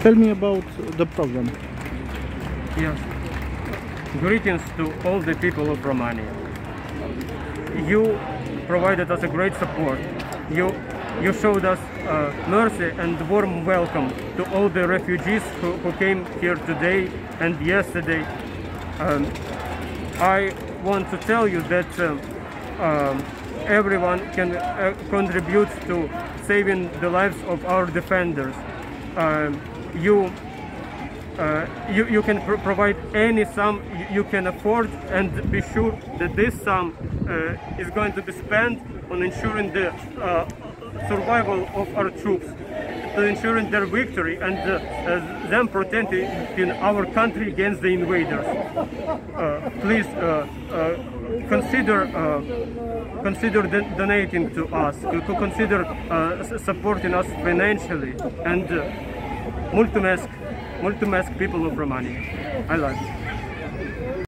Tell me about the program. Yes. Greetings to all the people of Romania. You provided us a great support. You you showed us uh, mercy and warm welcome to all the refugees who, who came here today and yesterday. Um, I want to tell you that um, um, everyone can uh, contribute to saving the lives of our defenders. Um, you uh, you, you can pr provide any sum you can afford and be sure that this sum uh, is going to be spent on ensuring the uh, survival of our troops, to ensuring their victory and uh, uh, them protecting our country against the invaders. Uh, please consider consider donating to us, consider supporting us financially and Mulțumesc! Mulțumesc people of Romania! I love you!